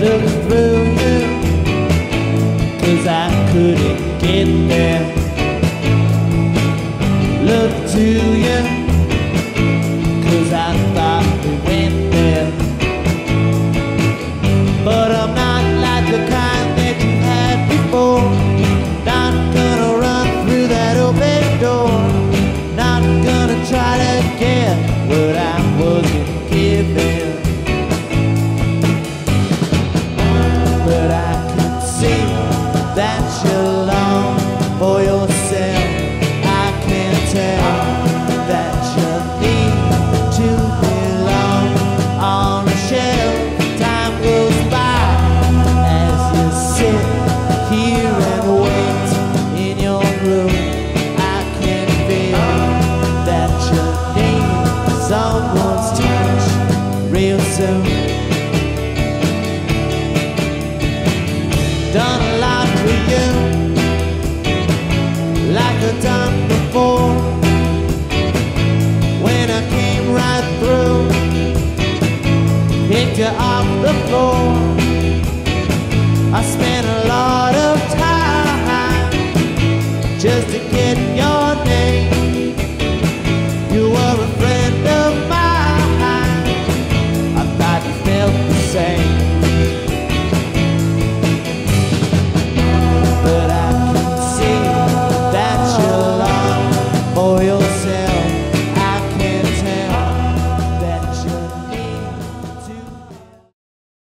Looking through you Cause I couldn't get there. I spent a lot of time just to get your name.